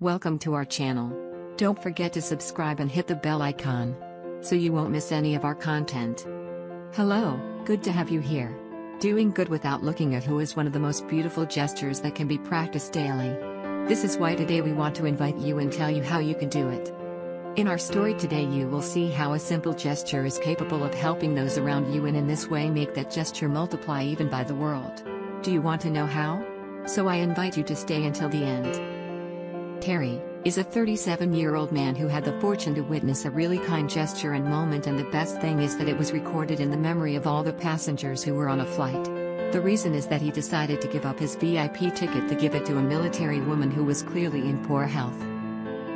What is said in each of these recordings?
Welcome to our channel. Don't forget to subscribe and hit the bell icon so you won't miss any of our content. Hello, good to have you here. Doing good without looking at who is one of the most beautiful gestures that can be practiced daily. This is why today we want to invite you and tell you how you can do it. In our story today, you will see how a simple gesture is capable of helping those around you and in this way make that gesture multiply even by the world. Do you want to know how? So I invite you to stay until the end. Terry is a 37 year old man who had the fortune to witness a really kind gesture and moment, and the best thing is that it was recorded in the memory of all the passengers who were on a flight. The reason is that he decided to give up his VIP ticket to give it to a military woman who was clearly in poor health.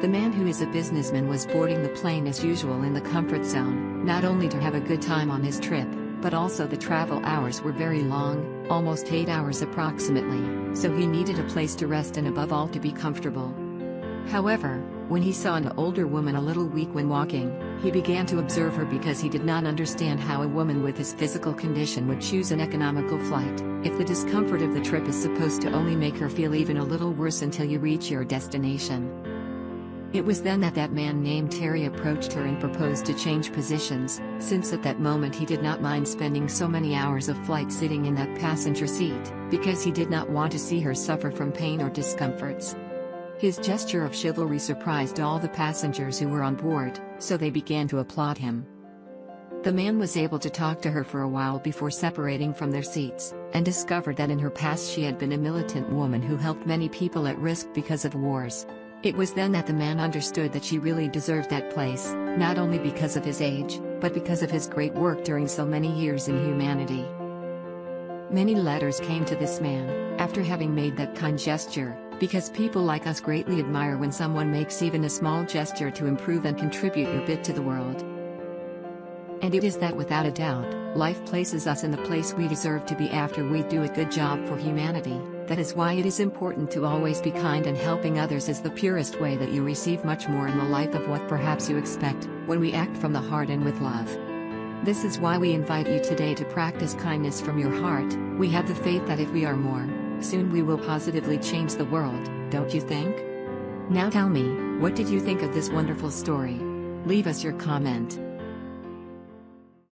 The man who is a businessman was boarding the plane as usual in the comfort zone, not only to have a good time on his trip, but also the travel hours were very long, almost 8 hours approximately, so he needed a place to rest and above all to be comfortable. However, when he saw an older woman a little weak when walking, he began to observe her because he did not understand how a woman with his physical condition would choose an economical flight, if the discomfort of the trip is supposed to only make her feel even a little worse until you reach your destination. It was then that that man named Terry approached her and proposed to change positions, since at that moment he did not mind spending so many hours of flight sitting in that passenger seat, because he did not want to see her suffer from pain or discomforts. His gesture of chivalry surprised all the passengers who were on board, so they began to applaud him. The man was able to talk to her for a while before separating from their seats, and discovered that in her past she had been a militant woman who helped many people at risk because of wars. It was then that the man understood that she really deserved that place, not only because of his age, but because of his great work during so many years in humanity. Many letters came to this man, after having made that kind gesture, because people like us greatly admire when someone makes even a small gesture to improve and contribute your bit to the world. And it is that without a doubt, life places us in the place we deserve to be after we do a good job for humanity. That is why it is important to always be kind and helping others is the purest way that you receive much more in the life of what perhaps you expect, when we act from the heart and with love. This is why we invite you today to practice kindness from your heart. We have the faith that if we are more, soon we will positively change the world, don't you think? Now tell me, what did you think of this wonderful story? Leave us your comment.